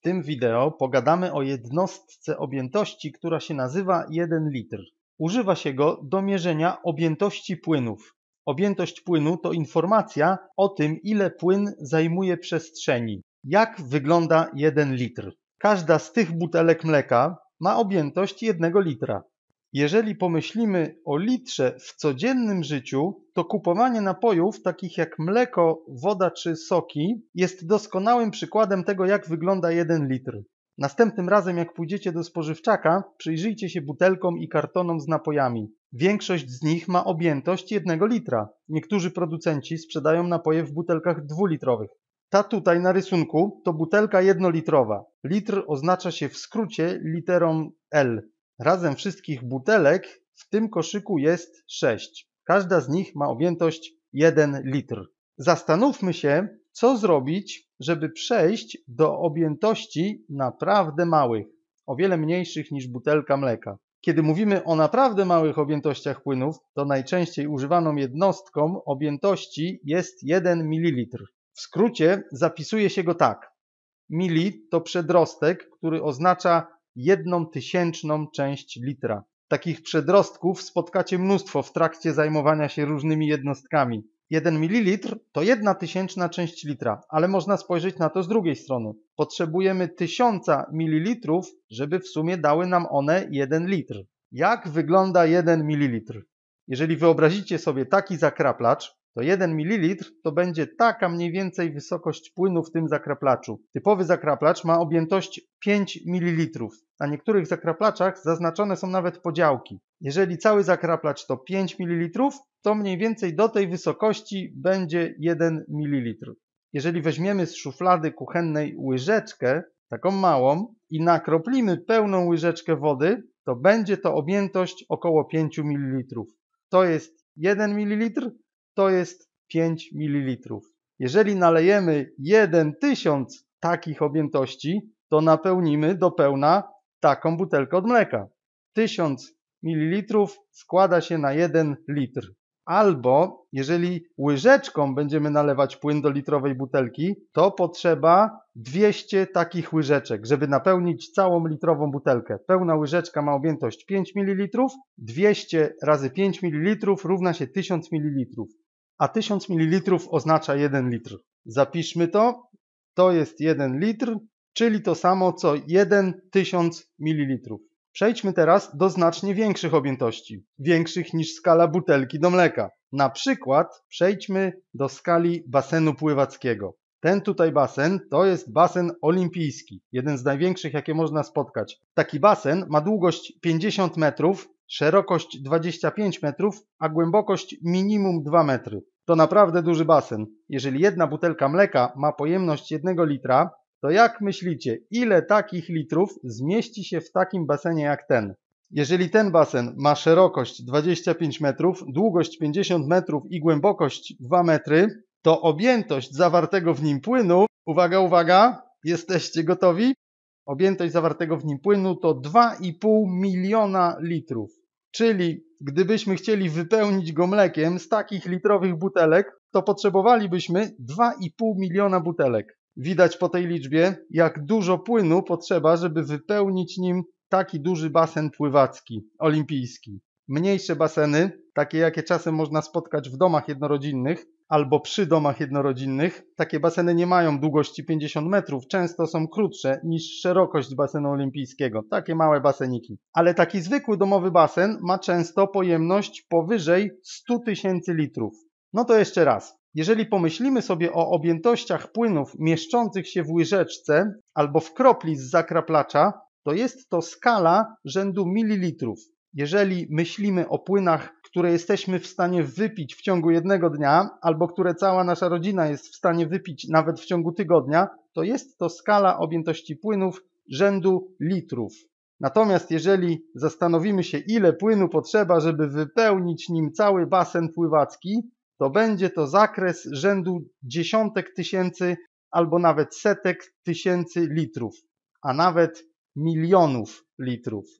W tym wideo pogadamy o jednostce objętości, która się nazywa 1 litr. Używa się go do mierzenia objętości płynów. Objętość płynu to informacja o tym, ile płyn zajmuje przestrzeni. Jak wygląda 1 litr? Każda z tych butelek mleka ma objętość 1 litra. Jeżeli pomyślimy o litrze w codziennym życiu, to kupowanie napojów takich jak mleko, woda czy soki jest doskonałym przykładem tego, jak wygląda 1 litr. Następnym razem, jak pójdziecie do spożywczaka, przyjrzyjcie się butelkom i kartonom z napojami. Większość z nich ma objętość 1 litra. Niektórzy producenci sprzedają napoje w butelkach dwulitrowych. Ta tutaj na rysunku to butelka jednolitrowa. Litr oznacza się w skrócie literą L. Razem wszystkich butelek w tym koszyku jest 6. Każda z nich ma objętość 1 litr. Zastanówmy się, co zrobić, żeby przejść do objętości naprawdę małych, o wiele mniejszych niż butelka mleka. Kiedy mówimy o naprawdę małych objętościach płynów, to najczęściej używaną jednostką objętości jest 1 ml. W skrócie zapisuje się go tak. Mili to przedrostek, który oznacza jedną tysięczną część litra. Takich przedrostków spotkacie mnóstwo w trakcie zajmowania się różnymi jednostkami. 1 ml to jedna tysięczna część litra, ale można spojrzeć na to z drugiej strony. Potrzebujemy 1000 ml, żeby w sumie dały nam one 1 litr. Jak wygląda 1 ml? Jeżeli wyobrazicie sobie taki zakraplacz, to 1 ml to będzie taka mniej więcej wysokość płynu w tym zakraplaczu. Typowy zakraplacz ma objętość 5 ml. Na niektórych zakraplaczach zaznaczone są nawet podziałki. Jeżeli cały zakraplacz to 5 ml, to mniej więcej do tej wysokości będzie 1 ml. Jeżeli weźmiemy z szuflady kuchennej łyżeczkę, taką małą, i nakroplimy pełną łyżeczkę wody, to będzie to objętość około 5 ml. To jest 1 ml, to jest 5 ml. Jeżeli nalejemy 1000 takich objętości, to napełnimy do pełna taką butelkę od mleka. 1000 ml składa się na 1 litr. Albo jeżeli łyżeczką będziemy nalewać płyn do litrowej butelki, to potrzeba 200 takich łyżeczek, żeby napełnić całą litrową butelkę. Pełna łyżeczka ma objętość 5 ml, 200 razy 5 ml równa się 1000 ml. A 1000 ml oznacza 1 litr. Zapiszmy to. To jest 1 litr, czyli to samo co 1000 ml. Przejdźmy teraz do znacznie większych objętości, większych niż skala butelki do mleka. Na przykład przejdźmy do skali basenu pływackiego. Ten tutaj basen to jest basen olimpijski, jeden z największych jakie można spotkać. Taki basen ma długość 50 metrów, szerokość 25 metrów, a głębokość minimum 2 metry. To naprawdę duży basen. Jeżeli jedna butelka mleka ma pojemność 1 litra, to jak myślicie, ile takich litrów zmieści się w takim basenie jak ten? Jeżeli ten basen ma szerokość 25 metrów, długość 50 metrów i głębokość 2 metry, to objętość zawartego w nim płynu, uwaga, uwaga, jesteście gotowi? Objętość zawartego w nim płynu to 2,5 miliona litrów. Czyli gdybyśmy chcieli wypełnić go mlekiem z takich litrowych butelek, to potrzebowalibyśmy 2,5 miliona butelek. Widać po tej liczbie, jak dużo płynu potrzeba, żeby wypełnić nim taki duży basen pływacki, olimpijski. Mniejsze baseny, takie jakie czasem można spotkać w domach jednorodzinnych albo przy domach jednorodzinnych, takie baseny nie mają długości 50 metrów, często są krótsze niż szerokość basenu olimpijskiego, takie małe baseniki. Ale taki zwykły domowy basen ma często pojemność powyżej 100 tysięcy litrów. No to jeszcze raz. Jeżeli pomyślimy sobie o objętościach płynów mieszczących się w łyżeczce albo w kropli z zakraplacza, to jest to skala rzędu mililitrów. Jeżeli myślimy o płynach, które jesteśmy w stanie wypić w ciągu jednego dnia, albo które cała nasza rodzina jest w stanie wypić nawet w ciągu tygodnia, to jest to skala objętości płynów rzędu litrów. Natomiast jeżeli zastanowimy się, ile płynu potrzeba, żeby wypełnić nim cały basen pływacki, to będzie to zakres rzędu dziesiątek tysięcy albo nawet setek tysięcy litrów, a nawet milionów litrów.